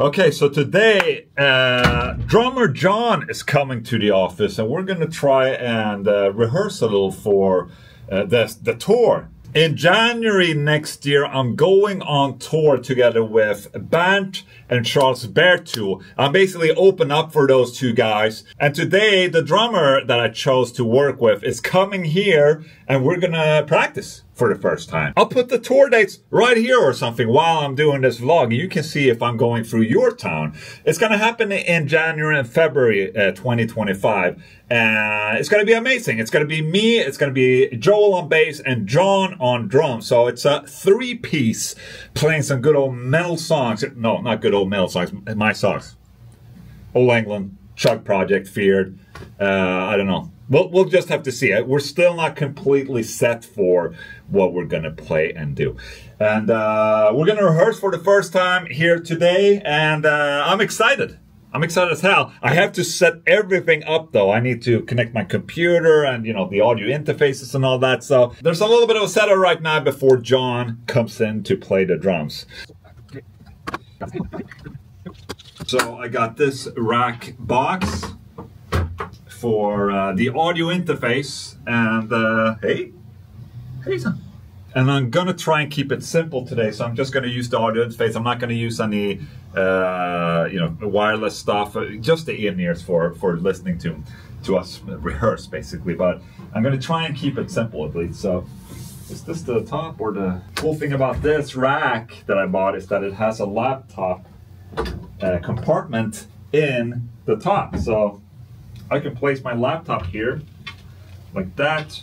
Okay, so today, uh, drummer Jon is coming to the office, and we're gonna try and uh, rehearse a little for uh, the the tour. In January next year, I'm going on tour together with Bernth and Charles Berthoud. I'm basically open up for those two guys. And today, the drummer that I chose to work with is coming here, and we're gonna practice for the first time. I'll put the tour dates right here or something while I'm doing this vlog. You can see if I'm going through your town. It's going to happen in January and February uh, 2025. Uh, it's going to be amazing. It's going to be me, it's going to be Joel on bass and Jon on drums. So it's a three piece playing some good old metal songs. No, not good old metal songs, my songs. Ola Englund, Chug Project, Feared, uh, I don't know. We'll, we'll just have to see. We're still not completely set for what we're going to play and do. And uh, we're going to rehearse for the first time here today, and uh, I'm excited. I'm excited as hell. I have to set everything up though. I need to connect my computer and, you know, the audio interfaces and all that. So there's a little bit of a setup right now before Jon comes in to play the drums. So I got this rack box for uh, the audio interface and uh, hey, hey son. And I'm gonna try and keep it simple today, so I'm just gonna use the audio interface. I'm not gonna use any, uh, you know, wireless stuff. uh, Just the in-ears for for listening to to us rehearse, basically. But I'm gonna try and keep it simple at least. So, is this the top or the cool thing about this rack that I bought is that it has a laptop uh, compartment in the top. So I can place my laptop here like that.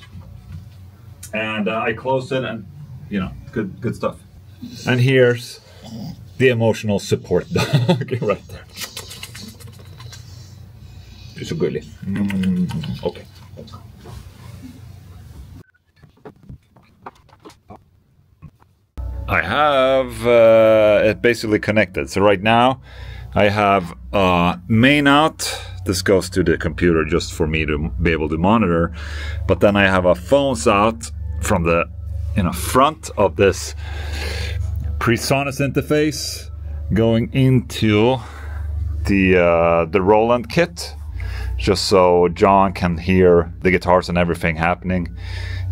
And uh, I close it and, you know, good good stuff. And here's the emotional support dog right there. it's a gullig. Mm, Okej. I have uh, it basically connected. So right now I have uh, main out. This goes to the computer just for me to be able to monitor. But then I have a phones out from the you know front of this PreSonus interface going into the uh, the Roland kit, just so Jon can hear the guitars and everything happening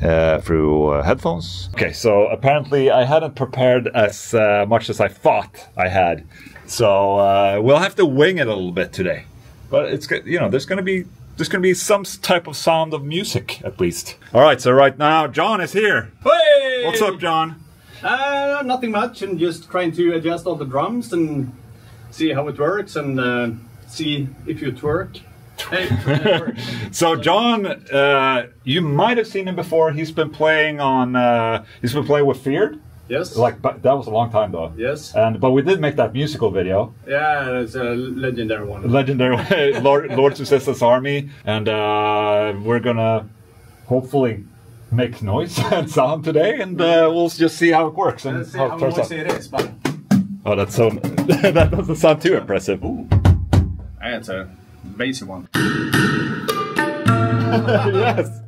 uh, through uh, headphones. Okay, so apparently I hadn't prepared as uh, much as I thought I had, so uh, we'll have to wing it a little bit today. But it's go- you know there's gonna be there's gonna be some type of sound of music at least. All right, so right now Jon is here. Hey! What's up, Jon? Uh, nothing much, and just trying to adjust all the drums and see how it works and uh, see if you twerk. Hey, twerk. So Jon, uh, you might have seen him before. He's been playing on. Uh, he's been playing with Feared. Yes. Like, but that was a long time though. yes. And but we did make that musical video, Yeah, it's a legendary one. legendary Lord Lord Success's Army, and uh, we're gonna hopefully make noise and sound today, and uh, we'll just see how it works and Let's see how how it turns out. it is, but Oh, that's so. that doesn't sound too impressive. Ooh, it's a basic one. yes.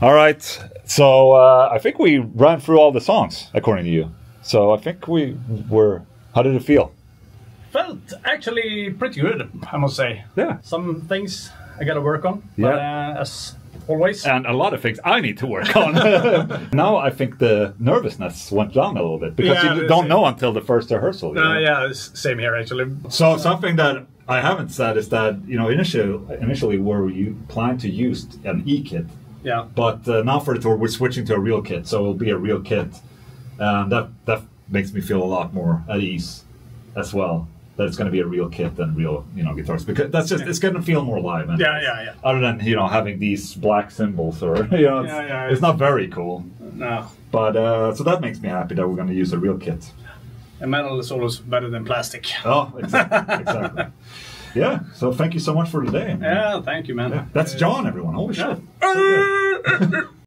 All right. So uh, I think we ran through all the songs according to you. So I think we were. How did it feel? Felt actually pretty good, I must say. Yeah. Some things I got to work on, but Yeah. uh, as always, And a lot of things I need to work on. now I think the nervousness went down a little bit because Yeah, you don't know until the first rehearsal. you uh, know? yeah, same here actually. So something that I haven't said is that you know initially initially where you plan to use an e kit, Yeah, but uh, now for the tour we're switching to a real kit, so it'll be a real kit, and that that makes me feel a lot more at ease as well. That it's going to be a real kit than real you know guitars because that's just it's going to feel more live. anyways. Yeah, yeah, yeah. Other than you know having these black cymbals or you know it's, Yeah, yeah, it's it's- not very cool. no. But uh, so that makes me happy that we're going to use a real kit. And metal is always better than plastic. Oh, exactly. exactly. Yeah. So thank you so much for today. Yeah, thank you, man. Yeah, That's Jon, everyone. Holy shit.